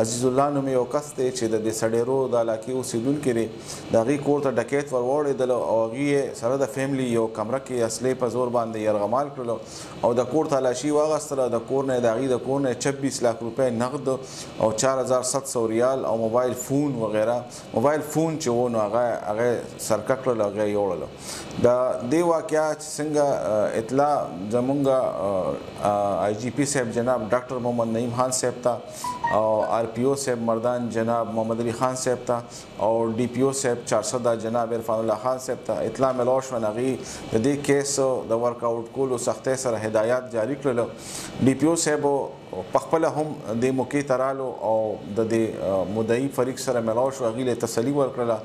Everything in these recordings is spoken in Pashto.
عزیز الله نومې یو کس دی چې د بې سړېرو د علاقې اوسېدونکی دی، د هغوی کور ته ډکیت ور واوړېدل او هغوی یې سره د فیملي یو کمره کې اسلحې په زور باندې یرغمال کړل او د کور تالاشي واخستله، د کور نه یې د هغوی د کور نه یې چبیس لاک روپۍ نغد او چار هزار ست سو ریال او موبایل فون وغیره موبایل فون چې و نو هغه یې هغه یې سرکه کړل او هغه یې یوړل. د دې واقعا چې څنګه اطلاع زمونږ آی جی پی صاحب جناب ډاکټر محمد نعیم خان صاحب ته او آر پی او صاحب مردان جناب محمد علی خان صاحب ته او ډی پی او صاحب چارسده جناب عرفان الله خان صاحب ته اطلاع ملو شو نغي د دې کیس د ورک آوټ کولو سختې سره هدایات جاری کړل ډی پی او صاحب پخپله هم دې موقعې ته رالو او د دې مدعي فریق سره ملاو شو هغوی له تسلي ورکړله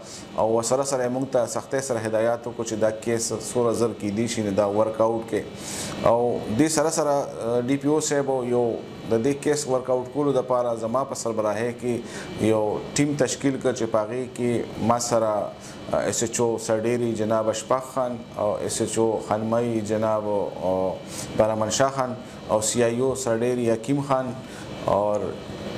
او ورسره سره یې موږ ته سختۍ سره هدایات وکړو چې دا کیس څوره زر کیدی شي نو دا ورک آوټ کې او دې سره سره ډي پي او صاحب یو د دې کیس ورک آوټ کولو لپاره زما په سربراهۍ کې یو ټیم تشکیل کړ چې پاغي کې ما سره ایس ایچ او سرډيري جناب اشفاق خان او ایس ایچ او خانمای جناب برمن شاه خان او سی آی او سرډیری حکیم خان او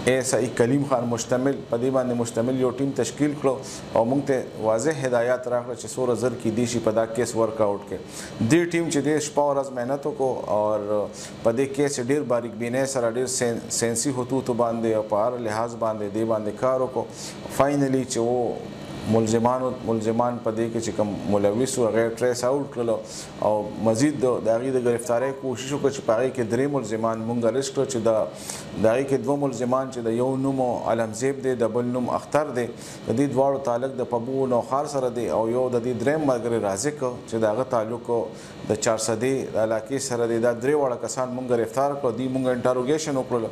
ایس آی کلیم خان مشتمل په دې باندې مشتمل یو ټیم تشکیل کړو او موږ ته واضح هدایات راغله چې سور زر کې دی شي په دا کیس ورک آوټ کې دې ټیم چې دې شپه ورځ مهنت وکړو او په دې کیس ډیر باریک بینه سره ډیر سنسي خطوط باندې او په هر لحاظ باندې دې باندې کار وکړو فاینلی چې وو ملزمانو ملزمان په دې کې چې کوم ملوث او غیر ټریس آوټ کړل او مزید د هغوی د ګرفتارۍ کوشش وکړ چې په هغې کې درې ملزمان مونږ اریسټ کړل چې د د هغې کې دوه ملزمان چې د یو نوم علمزیب دی د بل نوم اختر دی د دې دواړو تعلق د پبو نوښار سره دی او یو د دې دریم ملګری رازق چې د هغه تعلق د چارسدې د علاقې سره دی دا درې واړه کسان مونږ ګرفتار کړل دوی مونږ انټاروګیشن وکړل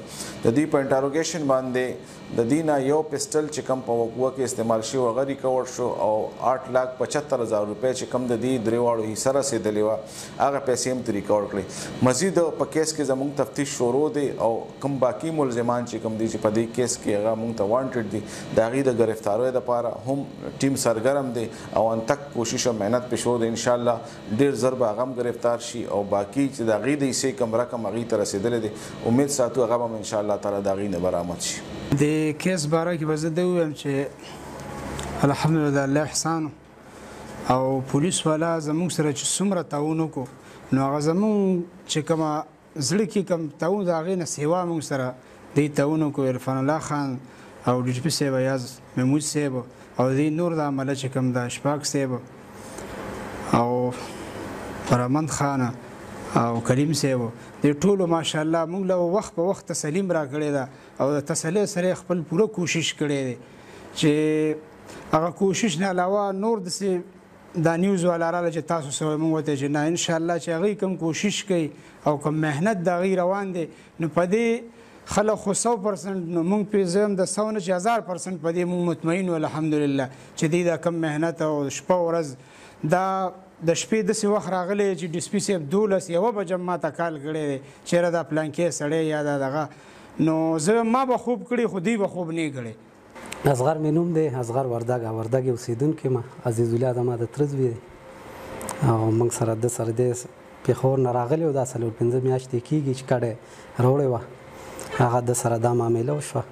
د دوی په انټاروګیشن باندې د دي نه يو پسټل چې کوم په وقوع کې استعمال شوی وه ريکور شو او آټ لاک پچهتر هزار روپۍ چې کوم د دي دريواړو حصه رسيدلې وه هغه پيسې هم تري ريکور کړي مزيد په کيس کې زمونږ تفتيش شورو دي او کوم باقي ملزمان چې کوم دي چې په دي کيس کې هغه مونږ ته وانټيډ دي د هغوي د ګرفتاريو لپاره هم ټيم سرګرم دي او انتک کوشش او محنت پې شورو دي انشاالله ډیر زر به هغه هم ګرفتار شي او باقی چې د هغوی د حصې کوم رقم هغوی ته رسیدلی دی امید ساتو هغه به هم ان شاء الله تعالی د هغوی نه برآمد شي. د کیس باره کې به زه دا ووایم چې الحمدلله د الله احسان او پولیس والا زموږ سره چې څومره تعاون وکړو نو هغه زموږ چې کومه زړه کي کوم تعاون د هغه نه سیوا موږ سره دی تعاون وکړو عرفان الله خان او ډي جي پي صاحب ایاز محمود صاحب او د دې نور د عمله چې کوم دا اشفاق صاحب او فرامند خان او کریم صاحب د ټولو ماشاءالله موږ له وخت په وخت تسلیم را کړی دا او د تسلی سره خپل پوره کوشش کړی دی چې هغه کوشش نه علاوه نور د دا نیوز والا رااله چې تاسو سره موږ وته چې نه ان شاء الله چې هغه کم کوشش کوي او کم مهنت دا غي روان دي نو په دې خلک خو 100% نو موږ په زم د 100 نه 1000% په دې موږ مطمئن ول الحمدلله چې دې دا کم مهنت او شپه ورځ دا د شپې د سی وخت راغلی چې ډي سپي صاحب دولس یو بجم ما ته کال کړی دی چیرې دا پلانکې سړی یا دا دغه نو زه ما به خوب کړی خو دی به خوب نه کړی اصغر مې نوم دی، اصغر وردګ، وردګ اوسېدونکی یم، عزیز الله د ما د تره زوی دی او موږ سره ده سره دی پېښور نه راغلی او دا څلور پنځه میاشتې کېږي چې کډه یې روړې وه، هغه ده سره دا معامله وشوه،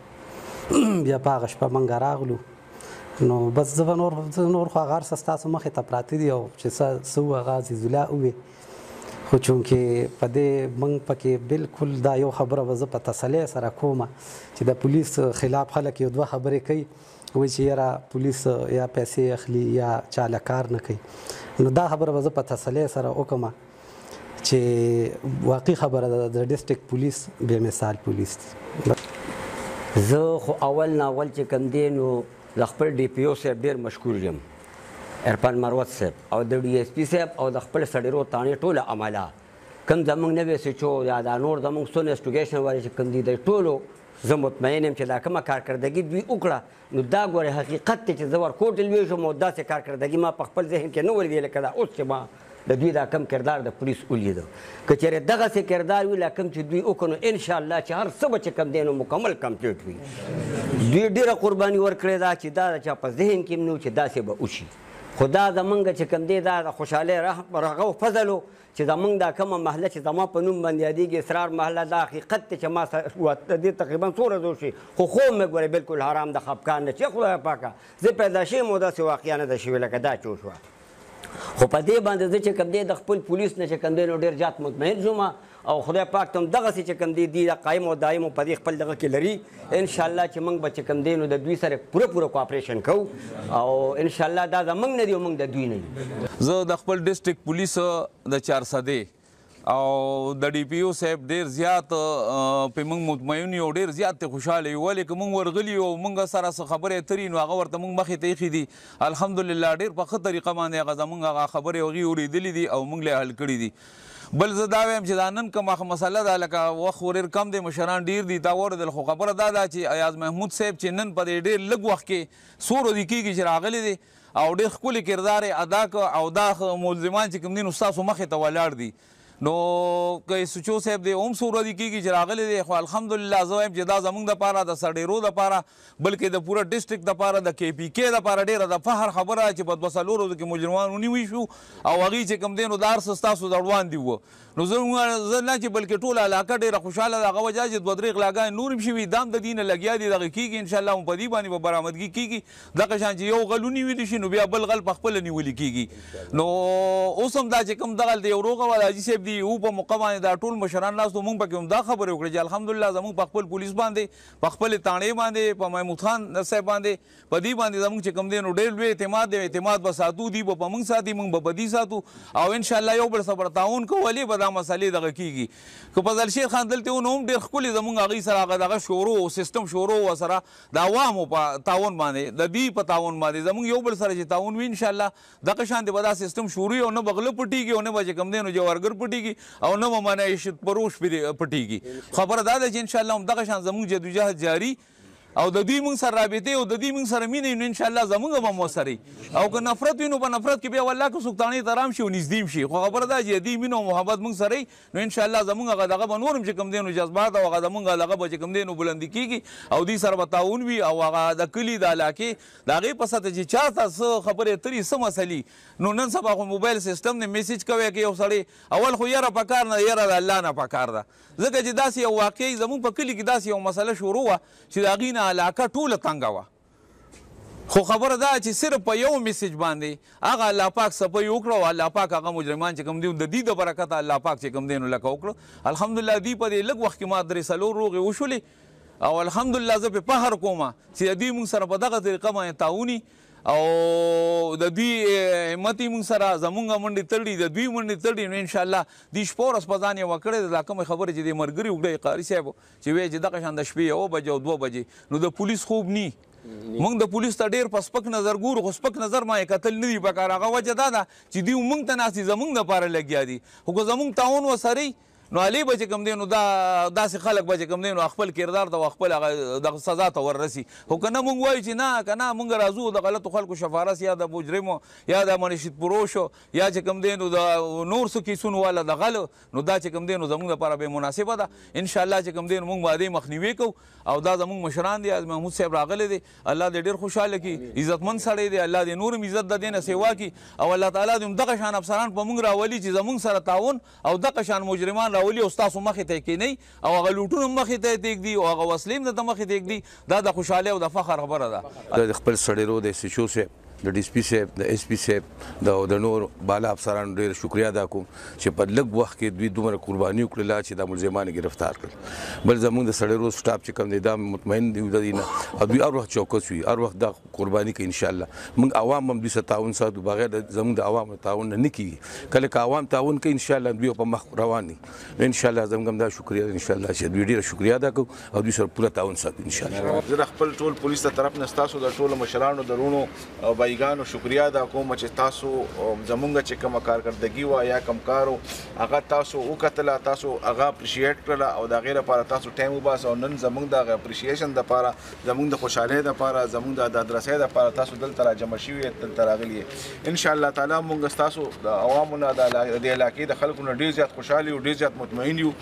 بیا په هغه شپه موږ راغلو نو بس زه به نور نور خو هغه هر څه ستاسو مخې ته پراته دي او چې څه څه وو هغه عزیز الله ووې. خو چونکه په دې موږ پکې بالکل دا یو خبره به زه په تسلۍ سره کوم چې د پولیس خلاف خلک یو دوه خبرې کوي وایي چې یاره پولیس یا پیسې اخلي یا چا له کار نه کوي نو دا خبره به زه په تسلۍ سره وکړم چې واقعي خبره ده د ډیسټریکټ پولیس بې مثال پولیس دي زه خو اول نه اول چې کوم دی نو له خپل ډي پي او صاحب ډېر مشکور یم عرفان مروت صاحب او د ډي اېس پي صاحب او د خپل سړیرو تاڼې ټول عمله کوم زمونږ نوې سچو یا دا نور زمونږ سو انویسټیګیشن والي چې کوم دي د ټولو زه مطمئن یم چې دا کومه کارکردګي دوی وکړه نو دا ګوره حقیقت دی چې زه ورکوټ لوی شوم او داسې کارکردګي ما په خپل ذهن کې نه ور ویلې که دا اوس چې ما د دوی دا کم کردار د پولیس ولید که چیرې دغسې کردار وي لا کم چې دوی وکړو نو ان شاء الله چې هر څه به چې کم دی نو مکمل کمپلیټ وي دوی ډیره قرباني ورکړې ده چې دا چا په ذهن کې نو چې داسې به وشي خو دا زمونږ چې کم دی دا د خوشحالۍ رغه او فضل و چې زمونږ دا کومه محله چې زما په نوم باندې یادېږي اسرار محله دا حقیقت دی چې ما دې تقریبا څو ورځې وشي خو خوب مې ګورې بلکل حرام د خفګان نه چې خدای پاکه زه پیدا شوی مو داسې واقعا نه ده شوې لکه دا چې وشوه خو په دې باندې زه چې کوم دی د خپل پولیس نه چې کوم دی نو ډېر زیات مطمئن ځوم او خدای پاک ته همدغسې چې کوم دی دی د قایم او دایم په دې خپل دغه کې لري انشاءالله چې موږ به چې کوم دی نو د دوی سره پوره پوره کوآپریشن کوو او انشاءالله دا زموږ نه دی او موږ د دوی نه یو زه د خپل ډسټرکټ پولیس د چارسدې او د ډي پي او صاحب ډیر زیات په موږ مطمئن یو ډیر زیات ته خوشاله یو ولې که موږ ورغلی او موږ سره څه خبرې اترې نو هغه ورته موږ مخې ته ایښي دي الحمدلله ډیر په ښه طریقه باندې هغه زموږ هغه خبرې هغې اورېدلې دي او موږ له حل کړي دي بل زه دا وایم چې دا نن کومه مسله ده لکه وخت ورېر کم دی مشران ډیر دي تا واورېدل خو خبره دا ده چې ایاز محمود صاحب چې نن په دې ډیر لږ وخت کې څو ورځې کېږي چې راغلی دی او ډیر ښکلی کردار یې ادا کړ او دا ملزمان چې کوم دي نو ستاسو مخې ته ولاړ دي نو که ایس ایچ او صاحب دې هم څو ورځې کېږي چې راغلی دی خو الحمدلله زه وایم چې دا زموږ دپاره د سرډېرو دپاره بلکې د پوره ډسټرکټ دپاره د کې پي کې دپاره ډېره د فخر خبره ده چې په دوه څلور ورځو کې مجرمان ونیوی شو او هغوی چې کوم دی نو دا هر څه ستاسو د وړاندې وو نو زه نه چې بلکې ټوله علاقه ډېره خوشحاله ده هغه وجه چې دوه درې غلاګانې نورې هم شوي دا هم د دي نه لګيا دي دغه کېږي ان شاءالله هم په دي باندې به برآمدګي کېږي دغه شان چې يو غل ونيول شي نو بيا بل غل په خپله نيول کېږي نو اوس هم دا چې کوم دغه هلته يو روغه وه د حاجي صاحب دي يو په موقع باندې دا ټول مشران ناست وو موږ پکې هم دا خبرې وکړې چې الحمدلله زموږ په خپل پوليس باندې په خپلې تاڼې باندې په محمود خان صاحب باندې په دوی باندې زموږ چې کوم دی نو ډېر لوی اعتماد دی، اعتماد به ساتو، دوی به په موږ ساتي، موږ به په دوی ساتو او ان شاءالله یو بل سره به تعاون کوو، ولې به دا مسئلې دغه کېږي. که فضل شیر خان دلته و نو هم ډېر ښکلې زموږ هغوی سره هغه دغه شروع و، سیستم شروع و سره د عوامو په تعاون باندې، د دوی په تعاون باندې، زموږ یو بل سره چې تعاون وي ان شاءالله دغه شانتې به دا سیستم شروع وي او نه به غله پټېږي او نه به چې کوم دی نو جواهرګر پټېږي او نه به منع عشرت فروش پټېږي. خبره دا ده چې ان شاءالله هم دغه شان زموږ جدوجهد جاري او د دوی مونږ سره رابطه او د دوی مونږ سره مینه نو ان شاء الله زمونږ به مو سره او که نفرت وینو په نفرت کې بیا والله که څوک تاڼې ته رام شي او نږدې شي خو خبره دا چې دې مینه او محبت مونږ سره نو ان شاء الله زمونږ هغه دغه به نورم چې کوم دینو جذبات او هغه زمونږ دغه به چې کوم دینو بلندي کیږي او دې سره به تعاون وي او هغه د کلی د علاقې د هغې په سطح چې چاته څه خبرې اترې څه مسلې نو نن سبا خو موبایل سیستم دی میسج کوی که یو سړی اول خو یره پکار نه یره د الله نه پکار ده ځکه چې داسې یو واقعه یې زموږ په کلي کې داسې یوه مسئله شروع وه چې د هغې نه علاقه ټوله تنګه وه خو خبره دا چې صرف په یو میسج باندې هغه الله پاک سپي وکړه او الله پاک هغه مجرمان چې کوم دی د دې د برکت الله پاک چې کوم دی نو لکه وکړو الحمدلله دی په دې لږ وخت کې ما درې سلو روغې وشولې او الحمدلله زه په فخر کوم چې دې موږ سره په دغه طریقه باندې تعاوني او د دوی همت یې مونږ سره زمونږ منډې تړلي د دوی منډې تړلي نو انشاءالله دوی شپه ورځ په ځان یوه کړې ده دا کومې خبرې چې دې ملګري وکړې قاري صاحب چې وایي چې دغه شان د شپې یوه بجه او دوه بجې نو د پولیس خوب نی مونږ د پولیس ته ډیر په سپک نظر ګورو خو سپک نظر ما کتل نه دی پکار هغه وجه دا ده چې دیو مونږ ته ناسي زمونږ د پاره لګیا دي خو زمونږ تعاون وسري نو هلې به چې کوم دی نو دا داسې خلک به چې کوم دی نو خپل کردار ته او خپل هغه دغه سزا ته ور رسي خو که نه مونږ وایو چې نه که نه مونږ راځو د غلطو خلکو شفارس یا د مجرمو یا د منشد پروشو یا چې کوم دی نو د نور څه کیسونو والا د غلو نو دا چې کوم دی نو زمونږ لپاره بې مناسبه ده انشاءالله چې کوم دی نو مونږ به دې مخنیوی کوو او دا زمونږ مشران دي محمود صاحب راغلی دی الله دې ډېر خوشحاله کړي عزتمن سړی دی الله دې نور هم عزت د دې نه سیوا کړي او الله تعالی دې همدغه شان افسران په مونږ راولي چې زمونږ سره تعاون او دقه شان مجرمان راولي او ستاسو مخې ته یې کینوي او هغه لوټونه هم مخې ته تیږدي او هغه وسلې هم درته مخې ته ایږدي دا د خوشحالۍ او د فخر خبره ده. دا د خپل سړی رو د ایس ایچ او صاحب د ډي سپي صاحب د ایس پي صاحب د او د نور بالا افسرانو ډیره شکریه ادا کوم چې په لږ وخت کې دوی دومره قرباني وکړله چې دا ملزمان یې ګرفتار کړل بل زموږ د سړی رو سټاف چې کوم دی دا مطمئن دی د دوی نه او دوی هر وخت چوکس وي هر وخت دا قرباني کوي ان شاء الله موږ عوام هم دوی سره تعاون ساتو بغیر د زموږ د عوام تعاون نه کیږي کله که عوام تعاون کوي ان شاء الله دوی په مخ روان دي ان شاء الله زموږ هم دا شکریا ان شاء الله چې دوی ډیره شکریا ادا کوو او دوی سره پوره تعاون ساتو ان شاء الله زه د خپل ټول پولیس ته طرف نه تاسو د ټول مشرانو درونو او بایګانو شکریا ادا کوم چې تاسو زمونږ چې کوم کارکردګي وا یا کم کارو هغه تاسو وکتل تاسو هغه اپریشیټ کړل او دا غیر لپاره تاسو ټایم وباسو نن زمونږ د اپریشیشن لپاره زموږ د خوشحالۍ لپاره زموږ د دادرسۍ لپاره تاسو دلته را جمع شوي دلته راغلي یې ان شاء الله تعالی موږ تاسو د عوامو نه د علاقې د خلکو نه ډېر زیات خوشحال یو ډېر زیات مطمئن یو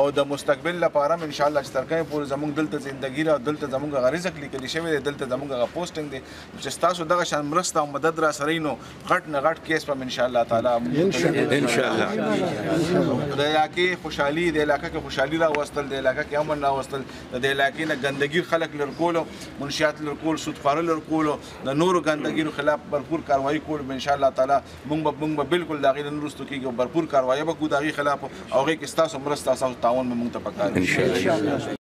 او د مستقبل لپاره هم ان شاء الله چې تر کومه پورې زموږ دلته زندګي را دلته زموږ غریزه لیکل شوی دی دلته زموږ غ پوسټینګ دی چې تاسو دغه شان مرسته او مدد را سره نو غټ نه غټ کیس په ان شاء الله تعالی ان شاء الله د علاقې خوشحالي د علاقې خوشحالي را وستل د علاقې امن را وستل د دې علاقې نه ګندګي خلک لر کولو منشيات لر کول سود خواره لر کولو د نورو ګندګيرو خلاف برپور کاروایی کول ان شاء الله تعالی مونږ به مونږ به بالکل دا غي نورستو کېږي او برپور کاروایی به کو دا غي خلاف او غي کې تاسو مرسته تاسو تعاون به مونږ ته پکار ان شاء الله